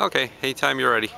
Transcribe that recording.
Okay, anytime you're ready.